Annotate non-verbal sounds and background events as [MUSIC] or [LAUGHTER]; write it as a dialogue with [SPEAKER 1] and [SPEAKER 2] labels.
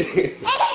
[SPEAKER 1] it. [LAUGHS]